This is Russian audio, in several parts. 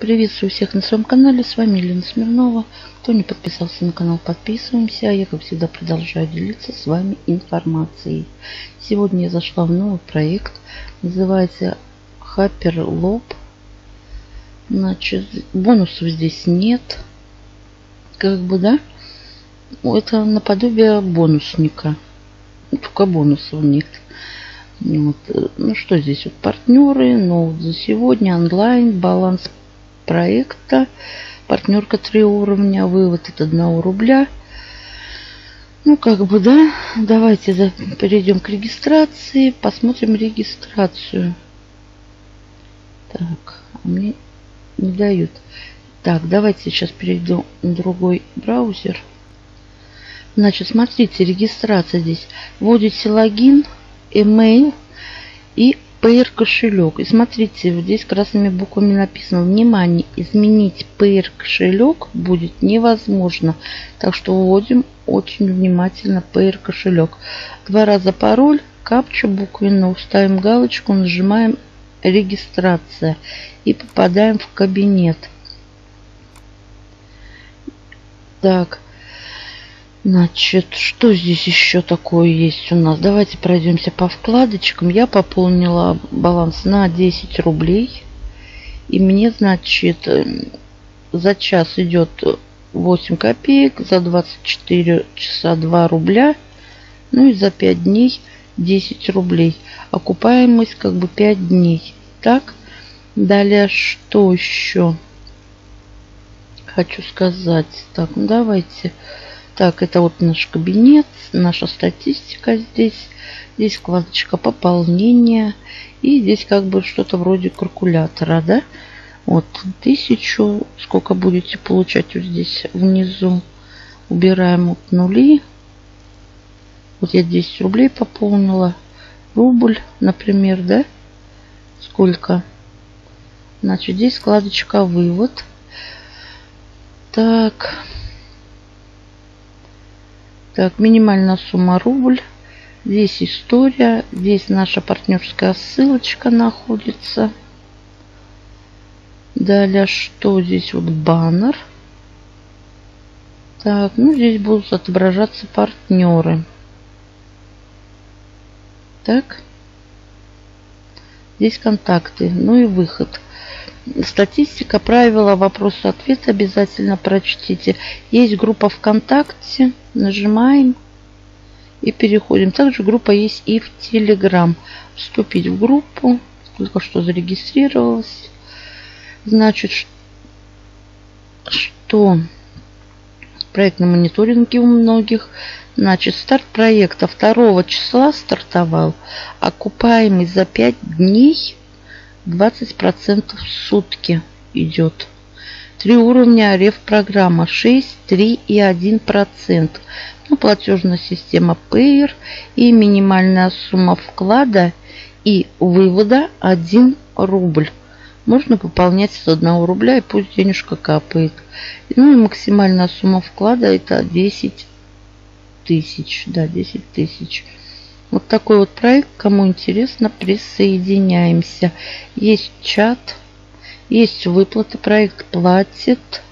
Приветствую всех на своем канале. С вами Елена Смирнова. Кто не подписался на канал, подписываемся. Я, как всегда, продолжаю делиться с вами информацией. Сегодня я зашла в новый проект. Называется Hyperloop. Значит, бонусов здесь нет. Как бы, да? Это наподобие бонусника. Только бонусов нет. Вот. Ну что здесь? Вот партнеры, ноут за сегодня, онлайн, баланс проекта, партнерка 3 уровня, вывод от 1 рубля. Ну, как бы, да, давайте перейдем к регистрации, посмотрим регистрацию. Так, а мне не дают. Так, давайте сейчас перейдем на другой браузер. Значит, смотрите, регистрация здесь. Вводите логин, email и Payer кошелек. И смотрите, вот здесь красными буквами написано, внимание, изменить Payer кошелек будет невозможно. Так что вводим очень внимательно Payer кошелек. Два раза пароль, капчу буквенно, ставим галочку, нажимаем регистрация и попадаем в кабинет. Так, Значит, что здесь еще такое есть у нас? Давайте пройдемся по вкладочкам. Я пополнила баланс на 10 рублей. И мне, значит, за час идет 8 копеек, за 24 часа 2 рубля. Ну и за 5 дней 10 рублей. Окупаемость как бы 5 дней. Так, далее что еще хочу сказать? Так, ну давайте... Так, это вот наш кабинет, наша статистика здесь. Здесь вкладочка пополнения. И здесь как бы что-то вроде калькулятора, да? Вот, тысячу. Сколько будете получать вот здесь внизу. Убираем вот нули. Вот я 10 рублей пополнила. Рубль, например, да? Сколько? Значит, здесь вкладочка вывод. Так. Так, минимальная сумма рубль. Здесь история. Здесь наша партнерская ссылочка находится. Далее, что здесь? Вот баннер. Так, ну здесь будут отображаться партнеры. Так. Здесь контакты. Ну и выход. Статистика, правила, вопрос-ответ обязательно прочтите. Есть группа ВКонтакте. Нажимаем и переходим. Также группа есть и в Телеграм. Вступить в группу. Только что зарегистрировалась. Значит, что проект на мониторинге у многих. Значит, старт проекта 2 числа стартовал. Окупаемый за 5 дней 20% в сутки идет. Три уровня РФ программа 6, 3 и 1%. Ну, платежная система Payer и минимальная сумма вклада и вывода 1 рубль. Можно пополнять с 1 рубля и пусть денежка капает. Ну и максимальная сумма вклада это 10 тысяч. Да, 10 тысяч. Вот такой вот проект. Кому интересно, присоединяемся. Есть чат, есть выплаты. Проект платит.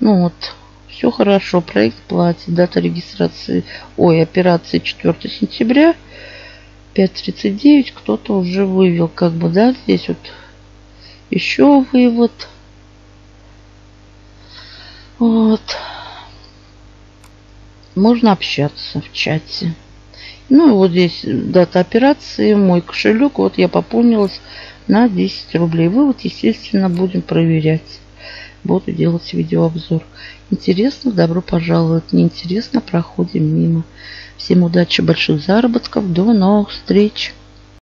Ну вот, все хорошо. Проект платит. Дата регистрации, ой, операции 4 сентября. 5.39 кто-то уже вывел. Как бы, да, здесь вот еще вывод. Вот. Можно общаться в чате. Ну вот здесь дата операции, мой кошелек. Вот я пополнилась на 10 рублей. Вывод, естественно, будем проверять. Буду делать видеообзор. Интересно, добро пожаловать. Неинтересно, проходим мимо. Всем удачи, больших заработков. До новых встреч.